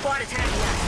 Squad attack left.